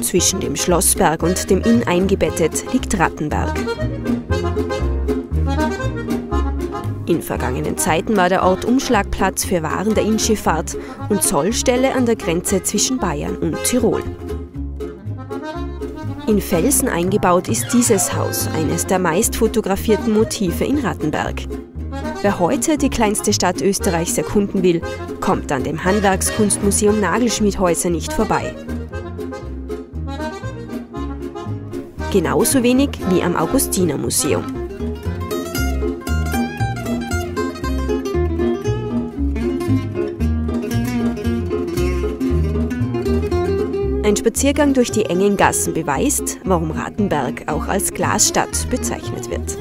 Zwischen dem Schlossberg und dem Inn eingebettet liegt Rattenberg. In vergangenen Zeiten war der Ort Umschlagplatz für Waren der Innschifffahrt und Zollstelle an der Grenze zwischen Bayern und Tirol. In Felsen eingebaut ist dieses Haus, eines der meist fotografierten Motive in Rattenberg. Wer heute die kleinste Stadt Österreichs erkunden will, kommt an dem Handwerkskunstmuseum Nagelschmiedhäuser nicht vorbei. Genauso wenig wie am Augustinermuseum. Ein Spaziergang durch die engen Gassen beweist, warum Rattenberg auch als Glasstadt bezeichnet wird.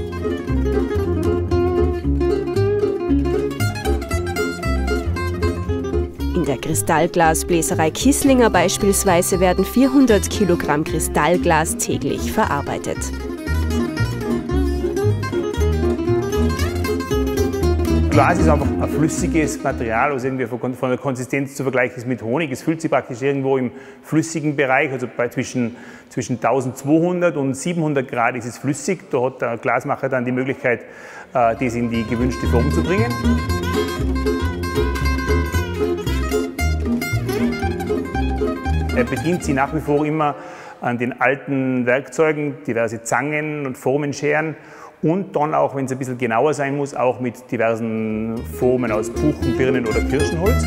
Der Kristallglasbläserei Kisslinger beispielsweise werden 400 Kilogramm Kristallglas täglich verarbeitet. Glas ist einfach ein flüssiges Material, also irgendwie von der Konsistenz zu vergleichen ist mit Honig. Es fühlt sich praktisch irgendwo im flüssigen Bereich, also bei zwischen, zwischen 1200 und 700 Grad ist es flüssig. Da hat der Glasmacher dann die Möglichkeit, äh, das in die gewünschte Form zu bringen. Er bedient sich nach wie vor immer an den alten Werkzeugen, diverse Zangen und Formenscheren und dann auch, wenn es ein bisschen genauer sein muss, auch mit diversen Formen aus Buchen, Birnen oder Kirschenholz.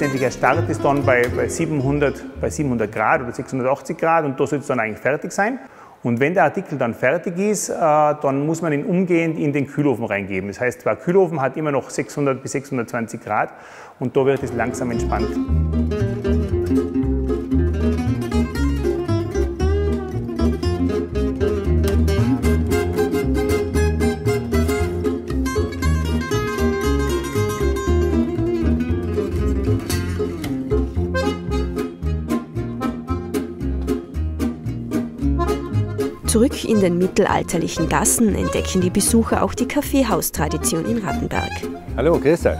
Letztendlich der Start ist dann bei, bei, 700, bei 700 Grad oder 680 Grad und da soll es dann eigentlich fertig sein. Und wenn der Artikel dann fertig ist, äh, dann muss man ihn umgehend in den Kühlofen reingeben. Das heißt, der Kühlofen hat immer noch 600 bis 620 Grad und da wird es langsam entspannt. Zurück in den mittelalterlichen Gassen entdecken die Besucher auch die Kaffeehaustradition in Rattenberg. Hallo, grüß euch.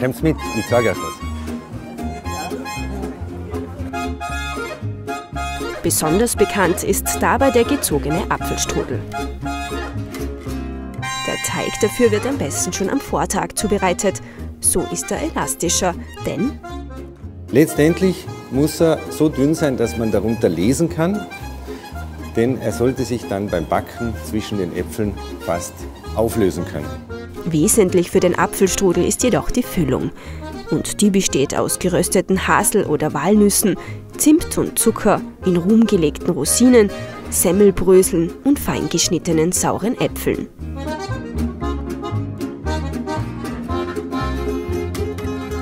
Kommt mit, ich zeige euch was. Besonders bekannt ist dabei der gezogene Apfelstrudel. Der Teig dafür wird am besten schon am Vortag zubereitet. So ist er elastischer, denn letztendlich muss er so dünn sein, dass man darunter lesen kann denn er sollte sich dann beim Backen zwischen den Äpfeln fast auflösen können. Wesentlich für den Apfelstrudel ist jedoch die Füllung. Und die besteht aus gerösteten Hasel- oder Walnüssen, Zimt und Zucker, in Rum gelegten Rosinen, Semmelbröseln und feingeschnittenen sauren Äpfeln.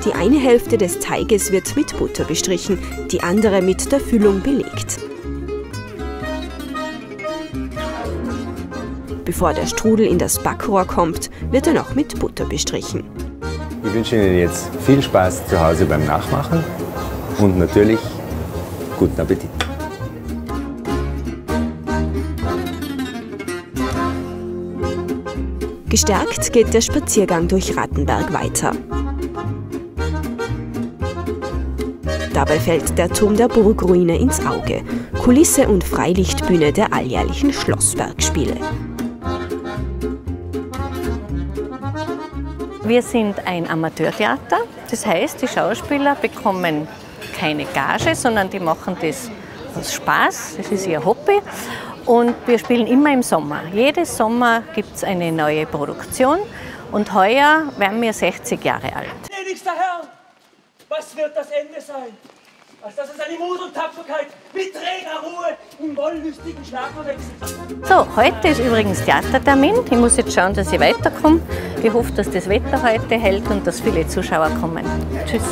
Die eine Hälfte des Teiges wird mit Butter bestrichen, die andere mit der Füllung belegt. Bevor der Strudel in das Backrohr kommt, wird er noch mit Butter bestrichen. Ich wünsche Ihnen jetzt viel Spaß zu Hause beim Nachmachen und natürlich guten Appetit. Gestärkt geht der Spaziergang durch Rattenberg weiter. Dabei fällt der Turm der Burgruine ins Auge, Kulisse und Freilichtbühne der alljährlichen Schlossbergspiele. Wir sind ein Amateurtheater, das heißt, die Schauspieler bekommen keine Gage, sondern die machen das aus Spaß, das ist ihr Hobby. Und wir spielen immer im Sommer. Jedes Sommer gibt es eine neue Produktion und heuer werden wir 60 Jahre alt. Gnädigster Herr, was wird das Ende sein? Dass es eine Mut und Tapferkeit mit träger Ruhe im wollüstigen Schlag verwechselt. So, heute ist übrigens Theatertermin. Ich muss jetzt schauen, dass ich weiterkomme. Ich hoffe, dass das Wetter heute hält und dass viele Zuschauer kommen. Tschüss.